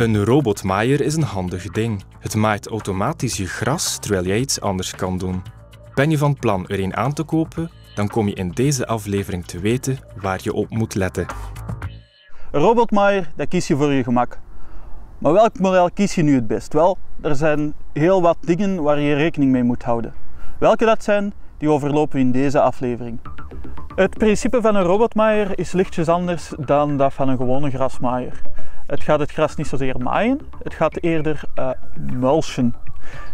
Een robotmaaier is een handig ding. Het maait automatisch je gras terwijl jij iets anders kan doen. Ben je van plan er een aan te kopen? Dan kom je in deze aflevering te weten waar je op moet letten. Een robotmaaier, dat kies je voor je gemak. Maar welk model kies je nu het best? Wel, er zijn heel wat dingen waar je rekening mee moet houden. Welke dat zijn, die overlopen we in deze aflevering. Het principe van een robotmaaier is lichtjes anders dan dat van een gewone grasmaaier. Het gaat het gras niet zozeer maaien, het gaat eerder uh, mulchen.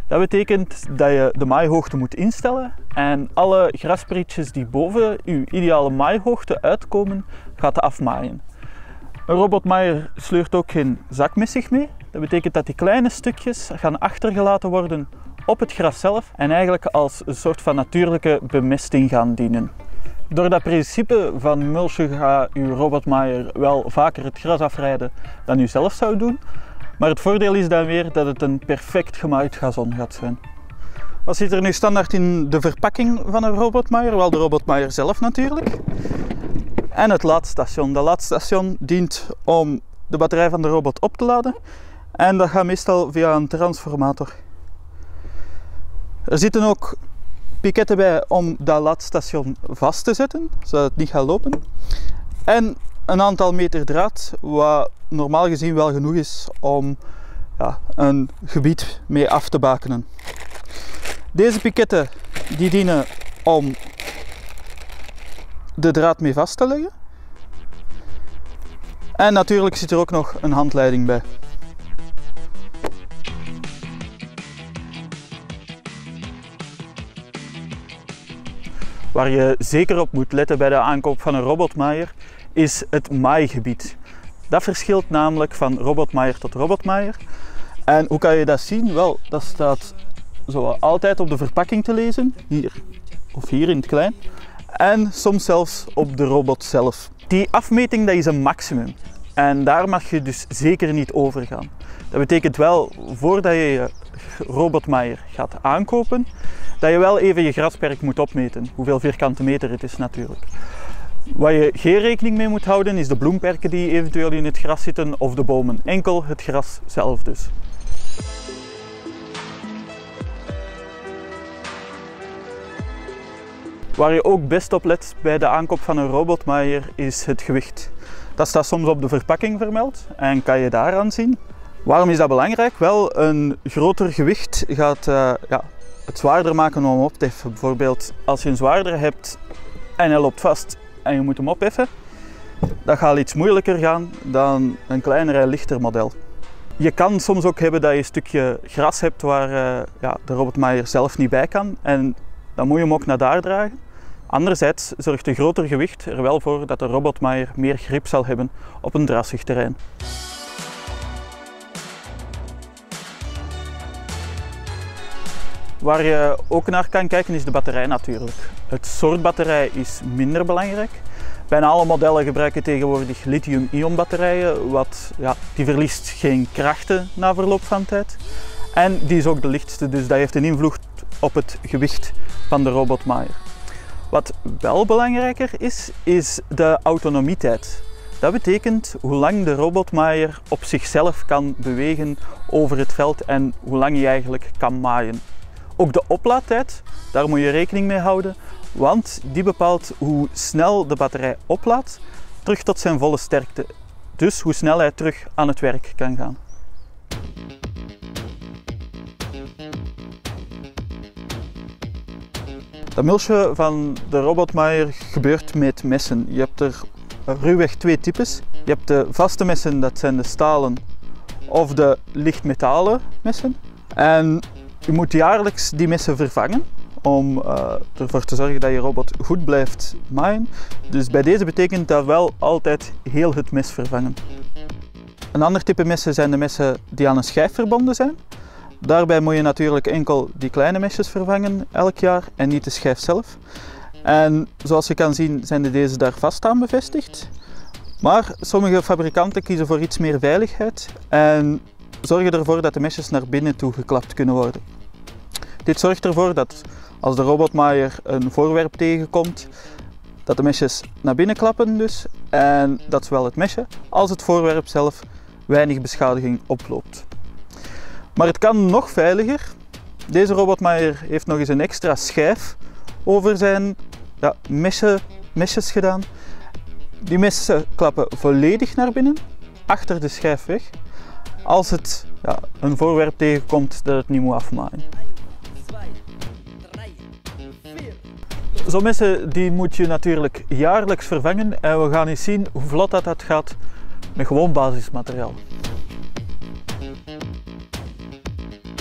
Dat betekent dat je de maaihoogte moet instellen en alle grasprietjes die boven je ideale maaihoogte uitkomen, gaat afmaaien. Een robotmaaier sleurt ook geen zak mee. Dat betekent dat die kleine stukjes gaan achtergelaten worden op het gras zelf en eigenlijk als een soort van natuurlijke bemesting gaan dienen. Door dat principe van mulchen gaat uw robotmaaier wel vaker het gras afrijden dan u zelf zou doen. Maar het voordeel is dan weer dat het een perfect gemaaid gazon gaat zijn. Wat zit er nu standaard in de verpakking van een robotmaaier? Wel de robotmaaier zelf natuurlijk. En het laadstation. Dat laadstation dient om de batterij van de robot op te laden. En dat gaat meestal via een transformator. Er zitten ook piketten bij om dat laadstation vast te zetten, zodat het niet gaat lopen. En een aantal meter draad, wat normaal gezien wel genoeg is om ja, een gebied mee af te bakenen. Deze piketten die dienen om de draad mee vast te leggen. En natuurlijk zit er ook nog een handleiding bij. Waar je zeker op moet letten bij de aankoop van een robotmaaier is het maaigebied. Dat verschilt namelijk van robotmaaier tot robotmaaier. En hoe kan je dat zien? Wel, dat staat zo altijd op de verpakking te lezen, hier of hier in het klein. En soms zelfs op de robot zelf. Die afmeting dat is een maximum. En daar mag je dus zeker niet over gaan. Dat betekent wel, voordat je je robotmaaier gaat aankopen, dat je wel even je grasperk moet opmeten. Hoeveel vierkante meter het is natuurlijk. Wat je geen rekening mee moet houden is de bloemperken die eventueel in het gras zitten of de bomen. Enkel het gras zelf dus. Waar je ook best op let bij de aankoop van een robotmaaier is het gewicht. Dat staat soms op de verpakking vermeld en kan je daaraan zien. Waarom is dat belangrijk? Wel, een groter gewicht gaat uh, ja, het zwaarder maken om op te heffen. Bijvoorbeeld als je een zwaarder hebt en hij loopt vast en je moet hem opheffen, dat gaat iets moeilijker gaan dan een kleiner en lichter model. Je kan soms ook hebben dat je een stukje gras hebt waar uh, ja, de robotmaaier zelf niet bij kan en dan moet je hem ook naar daar dragen. Anderzijds zorgt een groter gewicht er wel voor dat de robotmaaier meer grip zal hebben op een drassig terrein. Waar je ook naar kan kijken is de batterij natuurlijk. Het soort batterij is minder belangrijk. Bijna alle modellen gebruiken tegenwoordig lithium-ion batterijen, wat, ja, die verliest geen krachten na verloop van tijd. En die is ook de lichtste, dus dat heeft een invloed op het gewicht van de robotmaaier. Wat wel belangrijker is, is de autonomietijd. Dat betekent hoe lang de robotmaaier op zichzelf kan bewegen over het veld en hoe lang hij eigenlijk kan maaien. Ook de oplaadtijd, daar moet je rekening mee houden, want die bepaalt hoe snel de batterij oplaadt terug tot zijn volle sterkte. Dus hoe snel hij terug aan het werk kan gaan. Dat mulchen van de robotmaaier gebeurt met messen. Je hebt er ruwweg twee types. Je hebt de vaste messen, dat zijn de stalen of de lichtmetalen messen. En je moet jaarlijks die messen vervangen om uh, ervoor te zorgen dat je robot goed blijft maaien. Dus bij deze betekent dat wel altijd heel het mes vervangen. Een ander type messen zijn de messen die aan een schijf verbonden zijn. Daarbij moet je natuurlijk enkel die kleine mesjes vervangen elk jaar en niet de schijf zelf. En zoals je kan zien zijn deze daar vast aan bevestigd. Maar sommige fabrikanten kiezen voor iets meer veiligheid en zorgen ervoor dat de mesjes naar binnen toe geklapt kunnen worden. Dit zorgt ervoor dat als de robotmaaier een voorwerp tegenkomt, dat de mesjes naar binnen klappen dus en dat zowel het mesje als het voorwerp zelf weinig beschadiging oploopt. Maar het kan nog veiliger. Deze robotmaaier heeft nog eens een extra schijf over zijn ja, mesjes gedaan. Die messen klappen volledig naar binnen, achter de schijf weg, als het ja, een voorwerp tegenkomt dat het niet moet afmaaien. Zo'n messen die moet je natuurlijk jaarlijks vervangen en we gaan eens zien hoe vlot dat, dat gaat met gewoon basismateriaal.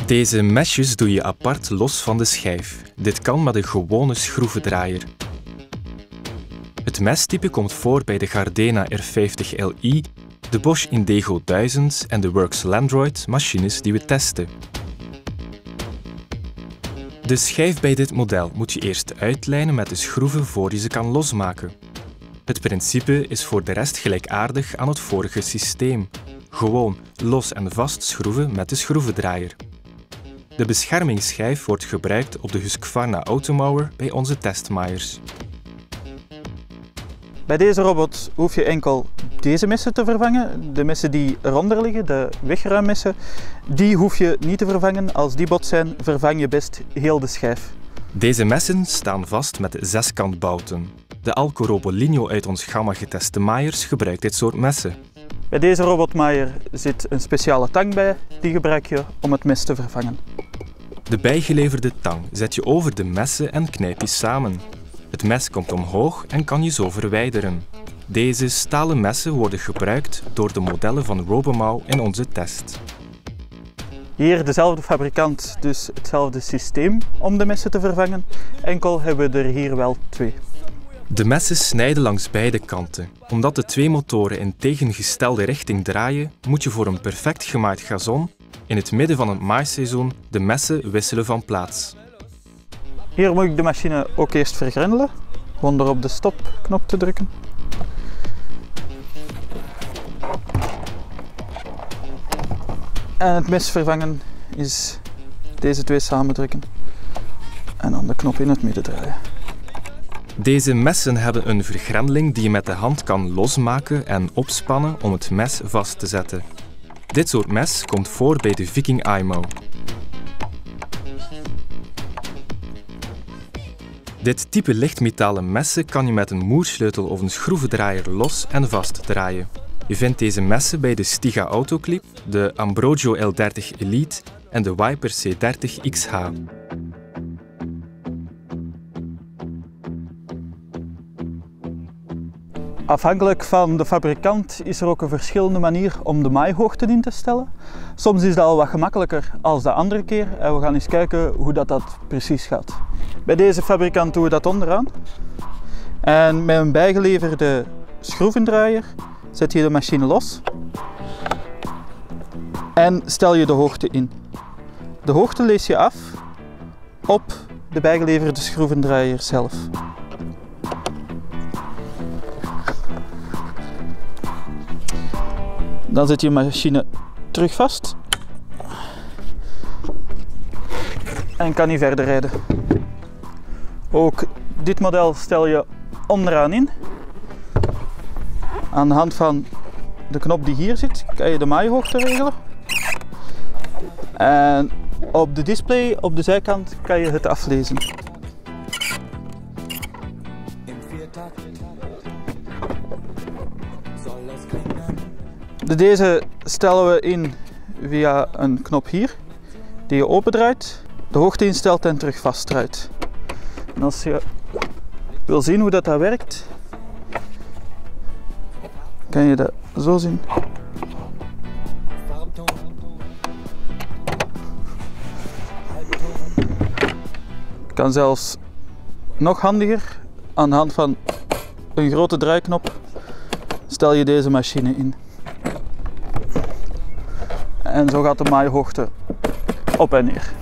Deze mesjes doe je apart los van de schijf. Dit kan met een gewone schroevendraaier. Het mestype komt voor bij de Gardena R50 Li, de Bosch Indego 1000 en de Works Landroid machines die we testen. De schijf bij dit model moet je eerst uitlijnen met de schroeven voor je ze kan losmaken. Het principe is voor de rest gelijkaardig aan het vorige systeem. Gewoon los en vast schroeven met de schroevendraaier. De beschermingsschijf wordt gebruikt op de Husqvarna Automauer bij onze testmaaiers. Bij deze robot hoef je enkel deze messen te vervangen. De messen die eronder liggen, de wegruimmessen, die hoef je niet te vervangen. Als die bot zijn, vervang je best heel de schijf. Deze messen staan vast met zeskantbouten. De Alco Robolinho uit ons gamma geteste maaiers gebruikt dit soort messen. Bij deze robotmaaier zit een speciale tang bij, die gebruik je om het mes te vervangen. De bijgeleverde tang zet je over de messen en knijp je samen. Het mes komt omhoog en kan je zo verwijderen. Deze stalen messen worden gebruikt door de modellen van Robomau in onze test. Hier dezelfde fabrikant, dus hetzelfde systeem om de messen te vervangen. Enkel hebben we er hier wel twee. De messen snijden langs beide kanten. Omdat de twee motoren in tegengestelde richting draaien, moet je voor een perfect gemaaid gazon in het midden van het maaiseizoen de messen wisselen van plaats. Hier moet ik de machine ook eerst vergrendelen. Door op de stopknop te drukken. En het mes vervangen is deze twee samendrukken en dan de knop in het midden draaien. Deze messen hebben een vergrendeling die je met de hand kan losmaken en opspannen om het mes vast te zetten. Dit soort mes komt voor bij de Viking IMO. Dit type lichtmetalen messen kan je met een moersleutel of een schroevendraaier los en vast draaien. Je vindt deze messen bij de Stiga Autoclip, de Ambrogio L30 Elite en de Viper C30 XH. Afhankelijk van de fabrikant is er ook een verschillende manier om de maaihoogte in te stellen. Soms is dat al wat gemakkelijker als de andere keer en we gaan eens kijken hoe dat, dat precies gaat. Bij deze fabrikant doen we dat onderaan. En met een bijgeleverde schroevendraaier zet je de machine los en stel je de hoogte in. De hoogte lees je af op de bijgeleverde schroevendraaier zelf. Dan zet je machine terug vast en kan hij verder rijden. Ook dit model stel je onderaan in. Aan de hand van de knop die hier zit, kan je de maaihoogte regelen. En op de display op de zijkant kan je het aflezen. De deze stellen we in via een knop hier, die je opendraait, de hoogte instelt en terug vastdraait. En als je wil zien hoe dat, dat werkt, kan je dat zo zien. kan zelfs nog handiger aan de hand van een grote draaiknop stel je deze machine in. En zo gaat de maaihoogte op en neer.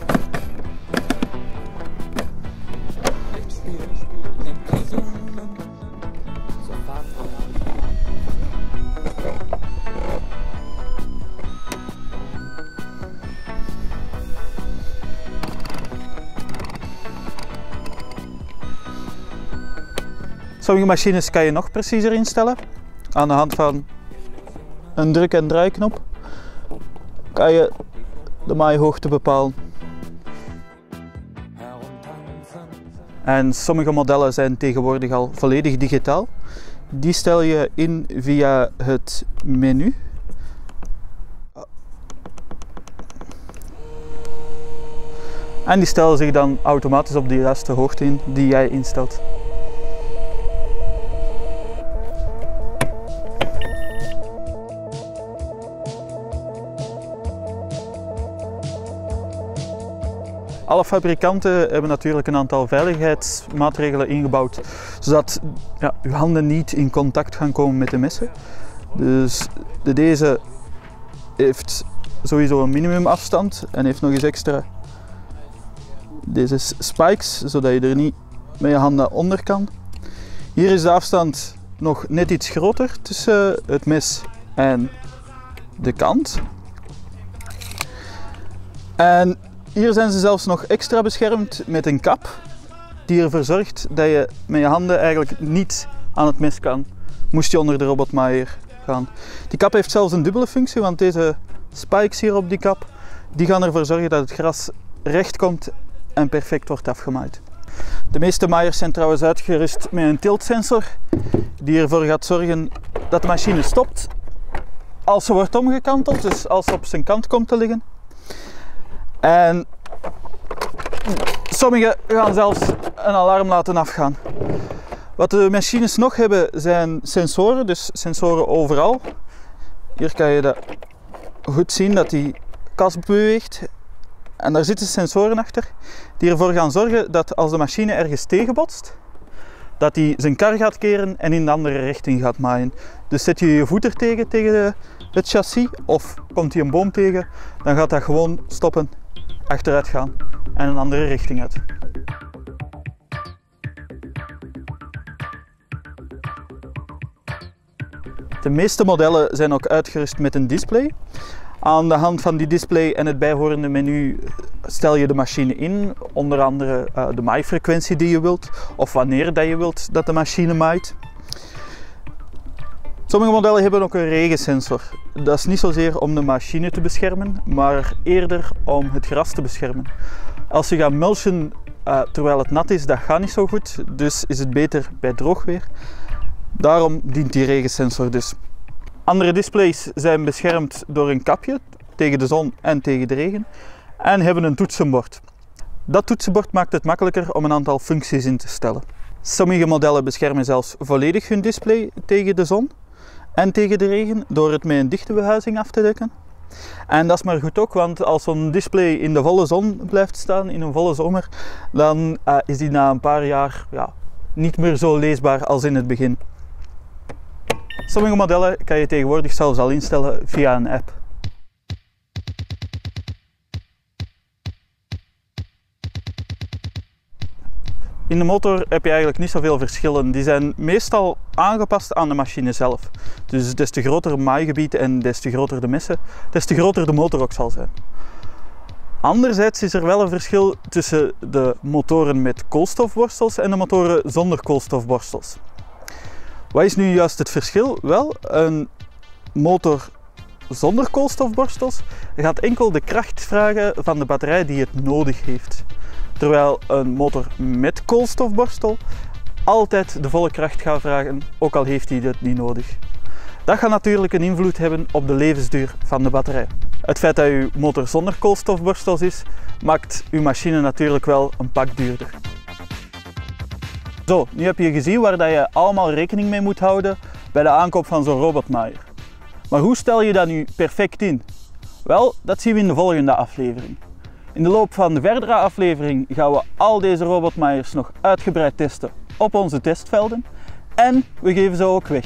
Sommige machines kan je nog preciezer instellen aan de hand van een druk- en draaiknop. kan je de maaihoogte bepalen. En sommige modellen zijn tegenwoordig al volledig digitaal. Die stel je in via het menu. En die stellen zich dan automatisch op de juiste hoogte in die jij instelt. Alle fabrikanten hebben natuurlijk een aantal veiligheidsmaatregelen ingebouwd, zodat ja, uw handen niet in contact gaan komen met de messen. Dus de deze heeft sowieso een minimumafstand en heeft nog eens extra deze spikes, zodat je er niet met je handen onder kan. Hier is de afstand nog net iets groter tussen het mes en de kant. En hier zijn ze zelfs nog extra beschermd met een kap die ervoor zorgt dat je met je handen eigenlijk niet aan het mes kan, moest je onder de robotmaaier gaan. Die kap heeft zelfs een dubbele functie, want deze spikes hier op die kap, die gaan ervoor zorgen dat het gras recht komt en perfect wordt afgemaaid. De meeste maaiers zijn trouwens uitgerust met een tiltsensor die ervoor gaat zorgen dat de machine stopt als ze wordt omgekanteld, dus als ze op zijn kant komt te liggen. En sommige gaan zelfs een alarm laten afgaan. Wat de machines nog hebben zijn sensoren, dus sensoren overal. Hier kan je dat goed zien dat die kast beweegt. En daar zitten sensoren achter die ervoor gaan zorgen dat als de machine ergens tegenbotst, dat hij zijn kar gaat keren en in de andere richting gaat maaien. Dus zet je je voet er tegen, tegen het chassis of komt hij een boom tegen, dan gaat dat gewoon stoppen achteruit gaan en een andere richting uit. De meeste modellen zijn ook uitgerust met een display. Aan de hand van die display en het bijhorende menu stel je de machine in, onder andere uh, de maaifrequentie die je wilt of wanneer dat je wilt dat de machine maait. Sommige modellen hebben ook een regensensor. Dat is niet zozeer om de machine te beschermen, maar eerder om het gras te beschermen. Als je gaat mulchen uh, terwijl het nat is, dat gaat niet zo goed. Dus is het beter bij droog weer. Daarom dient die regensensor dus. Andere displays zijn beschermd door een kapje tegen de zon en tegen de regen en hebben een toetsenbord. Dat toetsenbord maakt het makkelijker om een aantal functies in te stellen. Sommige modellen beschermen zelfs volledig hun display tegen de zon en tegen de regen door het met een dichte behuizing af te dekken. En dat is maar goed ook, want als zo'n display in de volle zon blijft staan, in een volle zomer, dan uh, is die na een paar jaar ja, niet meer zo leesbaar als in het begin. Sommige modellen kan je tegenwoordig zelfs al instellen via een app. In de motor heb je eigenlijk niet zoveel verschillen. Die zijn meestal aangepast aan de machine zelf. Dus des te groter maaigebied en des te groter de messen, des te groter de motor ook zal zijn. Anderzijds is er wel een verschil tussen de motoren met koolstofborstels en de motoren zonder koolstofborstels. Wat is nu juist het verschil? Wel, een motor zonder koolstofborstels gaat enkel de kracht vragen van de batterij die het nodig heeft. Terwijl een motor met koolstofborstel altijd de volle kracht gaat vragen, ook al heeft hij dat niet nodig. Dat gaat natuurlijk een invloed hebben op de levensduur van de batterij. Het feit dat uw motor zonder koolstofborstels is, maakt uw machine natuurlijk wel een pak duurder. Zo, nu heb je gezien waar dat je allemaal rekening mee moet houden bij de aankoop van zo'n robotmaaier. Maar hoe stel je dat nu perfect in? Wel, dat zien we in de volgende aflevering. In de loop van de verdere aflevering gaan we al deze robotmaaiers nog uitgebreid testen op onze testvelden en we geven ze ook weg.